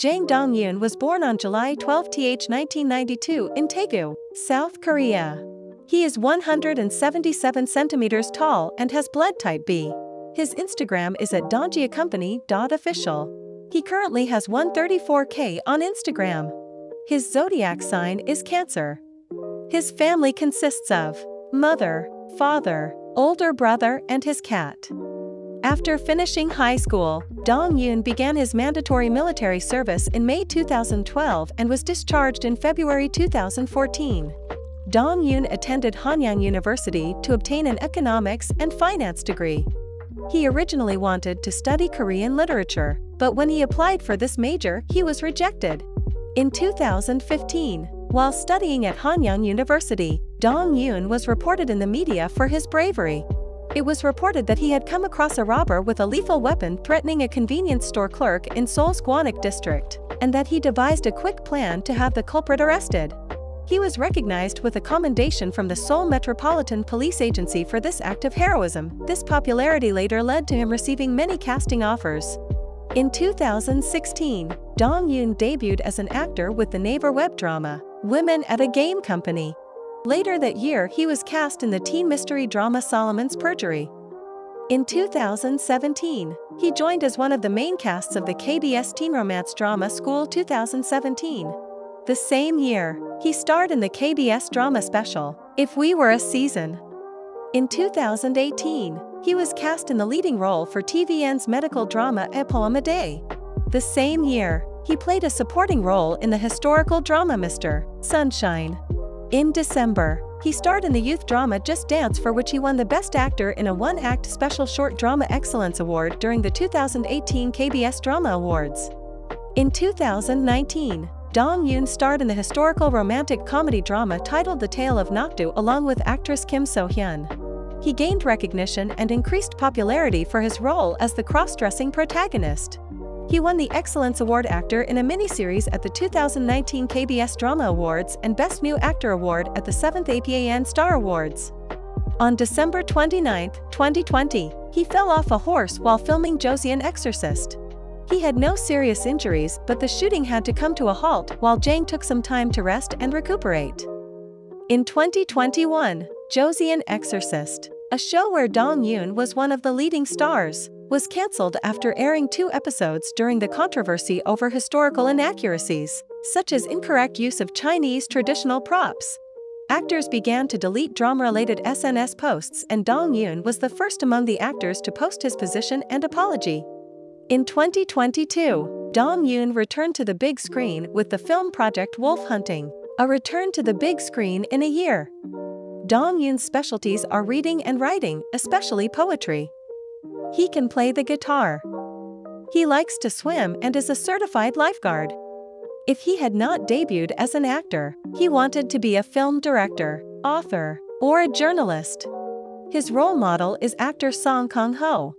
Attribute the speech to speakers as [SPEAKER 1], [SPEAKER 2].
[SPEAKER 1] Jang Dong-yoon was born on July 12, th 1992 in Daegu, South Korea. He is 177 centimeters tall and has blood type B. His Instagram is at donjiacompany.official. He currently has 134k on Instagram. His zodiac sign is Cancer. His family consists of mother, father, older brother, and his cat. After finishing high school, Dong Yoon began his mandatory military service in May 2012 and was discharged in February 2014. Dong Yoon attended Hanyang University to obtain an economics and finance degree. He originally wanted to study Korean literature, but when he applied for this major, he was rejected. In 2015, while studying at Hanyang University, Dong Yoon was reported in the media for his bravery. It was reported that he had come across a robber with a lethal weapon threatening a convenience store clerk in Seoul's Gwanak district, and that he devised a quick plan to have the culprit arrested. He was recognized with a commendation from the Seoul Metropolitan Police Agency for this act of heroism. This popularity later led to him receiving many casting offers. In 2016, Dong Yoon debuted as an actor with the Naver web drama, Women at a Game Company. Later that year, he was cast in the teen mystery drama Solomon's Perjury. In 2017, he joined as one of the main casts of the KBS teen romance drama School 2017. The same year, he starred in the KBS drama special, If We Were a Season. In 2018, he was cast in the leading role for TVN's medical drama A Poem a Day. The same year, he played a supporting role in the historical drama Mr. Sunshine. In December, he starred in the youth drama Just Dance for which he won the Best Actor in a one-act special short drama excellence award during the 2018 KBS Drama Awards. In 2019, Dong Yoon starred in the historical romantic comedy drama titled The Tale of Nokdu along with actress Kim So-hyun. He gained recognition and increased popularity for his role as the cross-dressing protagonist. He won the Excellence Award Actor in a miniseries at the 2019 KBS Drama Awards and Best New Actor Award at the 7th APAN Star Awards. On December 29, 2020, he fell off a horse while filming Joseon Exorcist. He had no serious injuries, but the shooting had to come to a halt while Jang took some time to rest and recuperate. In 2021, Joseon Exorcist, a show where Dong Yoon was one of the leading stars, was cancelled after airing two episodes during the controversy over historical inaccuracies, such as incorrect use of Chinese traditional props. Actors began to delete drama-related SNS posts and Dong Yoon was the first among the actors to post his position and apology. In 2022, Dong Yoon returned to the big screen with the film project Wolf Hunting, a return to the big screen in a year. Dong Yoon's specialties are reading and writing, especially poetry. He can play the guitar. He likes to swim and is a certified lifeguard. If he had not debuted as an actor, he wanted to be a film director, author, or a journalist. His role model is actor Song Kang Ho.